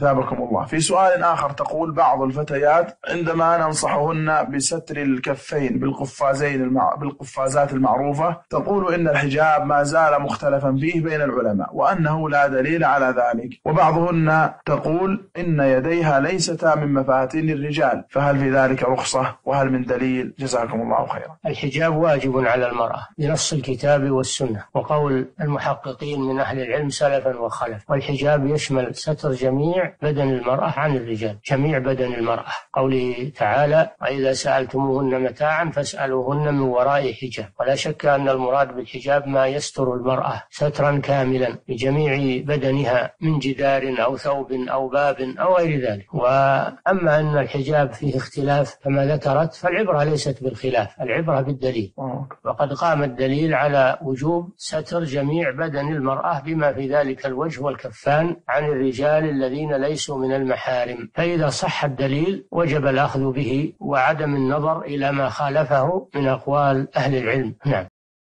ثابكم الله. في سؤال آخر تقول بعض الفتيات عندما ننصحهن بستر الكفين بالقفازين المع... بالقفازات المعروفة تقول إن الحجاب ما زال مختلفا فيه بين العلماء وأنه لا دليل على ذلك. وبعضهن تقول إن يديها ليستا من مفاتين الرجال. فهل في ذلك رخصة؟ وهل من دليل؟ جزاكم الله خيرا. الحجاب واجب على المرأة بنص الكتاب والسنة وقول المحققين من أهل العلم سلفا وخلف والحجاب يشمل ستر بدن المرأة عن الرجال جميع بدن المرأة. قوله تعالى وإذا سألتموهن متاعا فاسألوهن من وراء حجاب. ولا شك أن المراد بالحجاب ما يستر المرأة سترا كاملا لجميع بدنها من جدار أو ثوب أو باب أو غير ذلك. وأما أن الحجاب فيه اختلاف كما ذكرت فالعبرة ليست بالخلاف العبرة بالدليل. وقد قام الدليل على وجوب ستر جميع بدن المرأة بما في ذلك الوجه والكفان عن الرجال الذين ليسوا من المحارم. فإذا صح الدليل وجب الأخذ به وعدم النظر إلى ما خالفه من أقوال أهل العلم. نعم.